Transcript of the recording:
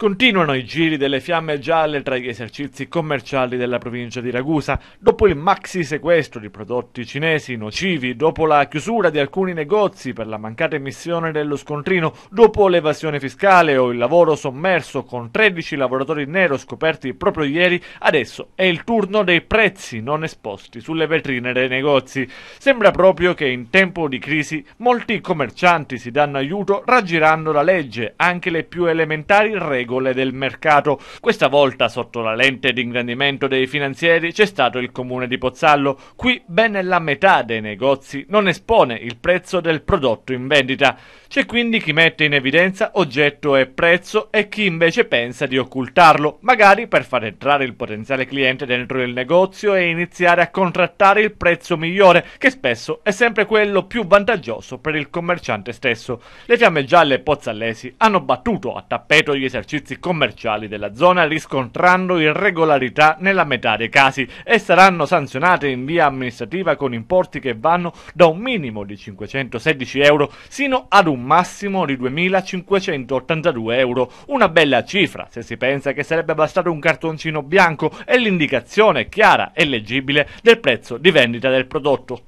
Continuano i giri delle fiamme gialle tra gli esercizi commerciali della provincia di Ragusa. Dopo il maxi sequestro di prodotti cinesi nocivi, dopo la chiusura di alcuni negozi per la mancata emissione dello scontrino, dopo l'evasione fiscale o il lavoro sommerso con 13 lavoratori nero scoperti proprio ieri, adesso è il turno dei prezzi non esposti sulle vetrine dei negozi. Sembra proprio che in tempo di crisi molti commercianti si danno aiuto raggirando la legge, anche le più elementari regole regole del mercato. Questa volta, sotto la lente di ingrandimento dei finanzieri, c'è stato il comune di Pozzallo. Qui ben la metà dei negozi non espone il prezzo del prodotto in vendita. C'è quindi chi mette in evidenza oggetto e prezzo e chi invece pensa di occultarlo, magari per far entrare il potenziale cliente dentro il negozio e iniziare a contrattare il prezzo migliore, che spesso è sempre quello più vantaggioso per il commerciante stesso. Le fiamme gialle pozzallesi hanno battuto a tappeto gli esercizi esercizi commerciali della zona riscontrando irregolarità nella metà dei casi e saranno sanzionate in via amministrativa con importi che vanno da un minimo di 516 euro sino ad un massimo di 2582 euro. Una bella cifra se si pensa che sarebbe bastato un cartoncino bianco e l'indicazione chiara e leggibile del prezzo di vendita del prodotto.